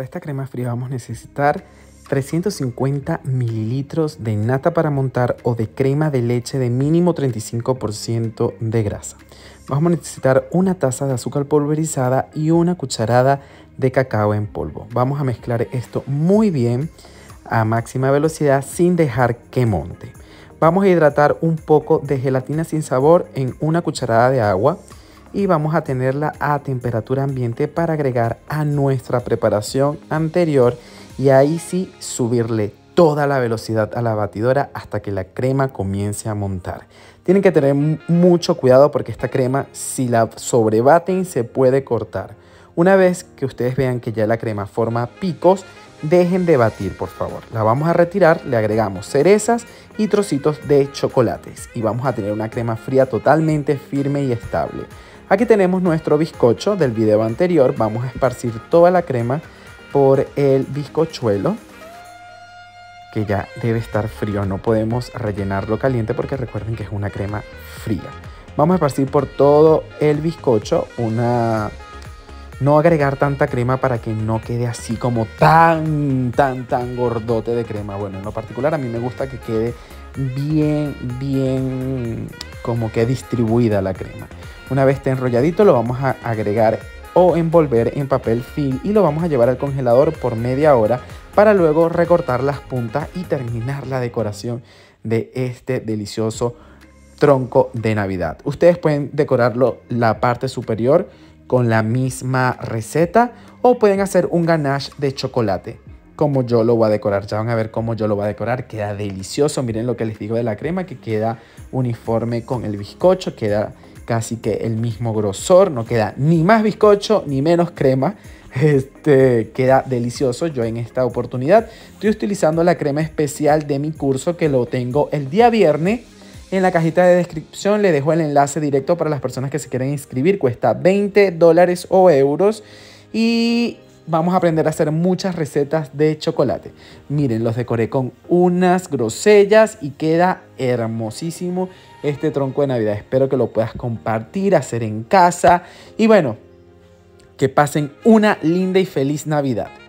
esta crema fría vamos a necesitar 350 mililitros de nata para montar o de crema de leche de mínimo 35% de grasa. Vamos a necesitar una taza de azúcar pulverizada y una cucharada de cacao en polvo. Vamos a mezclar esto muy bien a máxima velocidad sin dejar que monte. Vamos a hidratar un poco de gelatina sin sabor en una cucharada de agua y vamos a tenerla a temperatura ambiente para agregar a nuestra preparación anterior y ahí sí subirle toda la velocidad a la batidora hasta que la crema comience a montar. Tienen que tener mucho cuidado porque esta crema si la sobrebaten se puede cortar. Una vez que ustedes vean que ya la crema forma picos, dejen de batir por favor. La vamos a retirar, le agregamos cerezas y trocitos de chocolates y vamos a tener una crema fría totalmente firme y estable. Aquí tenemos nuestro bizcocho del video anterior. Vamos a esparcir toda la crema por el bizcochuelo que ya debe estar frío. No podemos rellenarlo caliente porque recuerden que es una crema fría. Vamos a esparcir por todo el bizcocho una... No agregar tanta crema para que no quede así como tan, tan, tan gordote de crema. Bueno, en lo particular a mí me gusta que quede bien, bien como que distribuida la crema. Una vez esté enrolladito lo vamos a agregar o envolver en papel film y lo vamos a llevar al congelador por media hora para luego recortar las puntas y terminar la decoración de este delicioso tronco de Navidad. Ustedes pueden decorarlo la parte superior con la misma receta o pueden hacer un ganache de chocolate como yo lo voy a decorar. Ya van a ver cómo yo lo voy a decorar. Queda delicioso. Miren lo que les digo de la crema, que queda uniforme con el bizcocho. Queda casi que el mismo grosor, no queda ni más bizcocho ni menos crema. Este queda delicioso. Yo en esta oportunidad estoy utilizando la crema especial de mi curso que lo tengo el día viernes. En la cajita de descripción le dejo el enlace directo para las personas que se quieren inscribir. Cuesta 20 dólares o euros. Y vamos a aprender a hacer muchas recetas de chocolate. Miren, los decoré con unas grosellas y queda hermosísimo este tronco de Navidad. Espero que lo puedas compartir, hacer en casa y bueno, que pasen una linda y feliz Navidad.